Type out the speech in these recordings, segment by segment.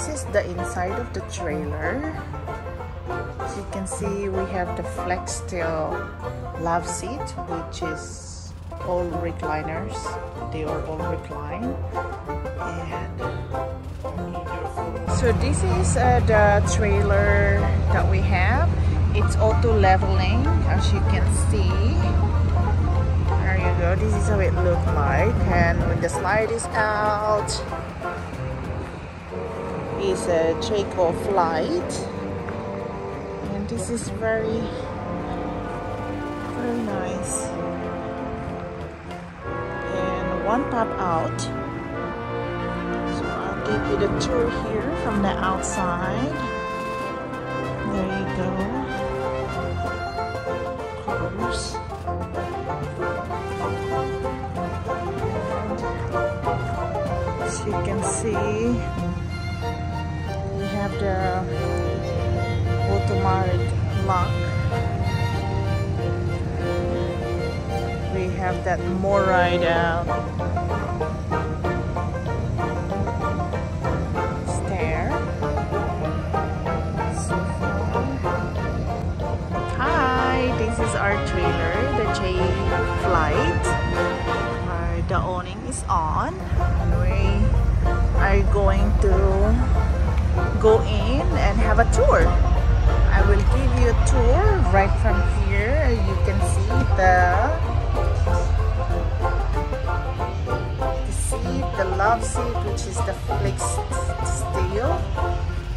this is the inside of the trailer. As you can see, we have the Flexsteel love seat, which is all recliners. They are all reclined And so this is uh, the trailer that we have. It's auto leveling, as you can see. There you go. This is how it looks like. And when the slide is out, is a Jayco flight. And this is very very nice. And one pop out. So I'll give you the tour here from the outside. There you go. Close as you can see have the automatic lock. We have that MORryde uh, stair. Hi, this is our trailer, the Jay Flight. Uh, the awning is on. We are going to in and have a tour. I will give you a tour right from here. You can see the, the seat, the love seat, which is the flex steel,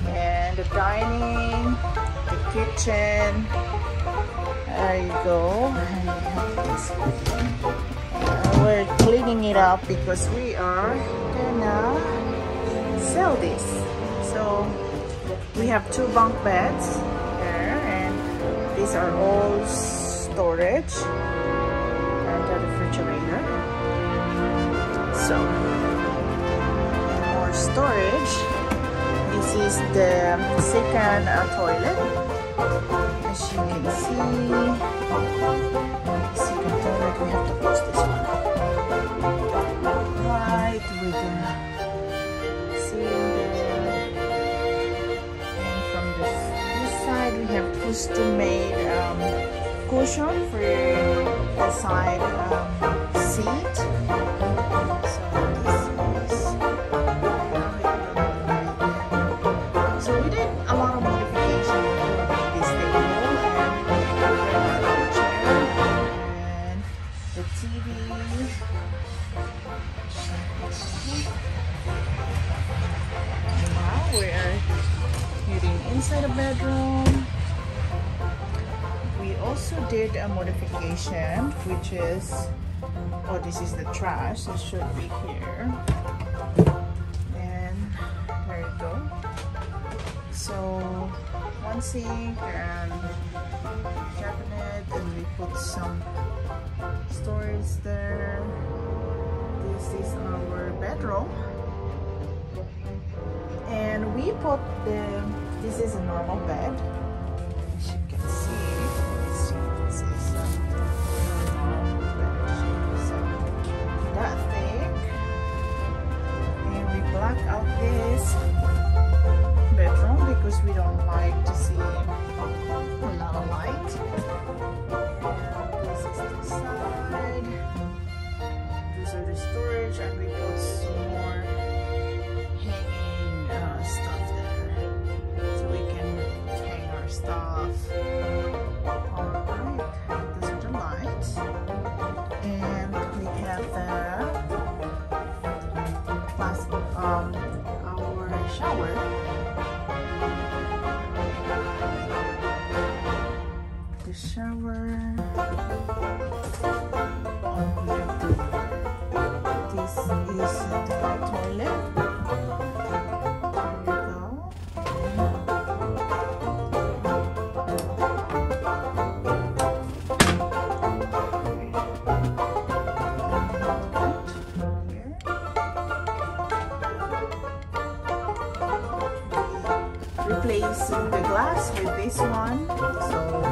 and the dining, the kitchen. There you go. We're cleaning it up because we are gonna sell this have two bunk beds there and these are all storage and the refrigerator. So more storage. This is the second uh, toilet. As you can see custom made um, cushion for the side um, seat. So we did a lot of modification to this table and chair and the TV. Now we're heading inside the bedroom also did a modification which is oh this is the trash it should be here. And there you go. So one sink and cabinet and we put some storage there. This is our bedroom. And we put the this is a normal bed because we don't like to see a lot of light. Our shower. shower. This is the toilet. Replace the glass with this one. So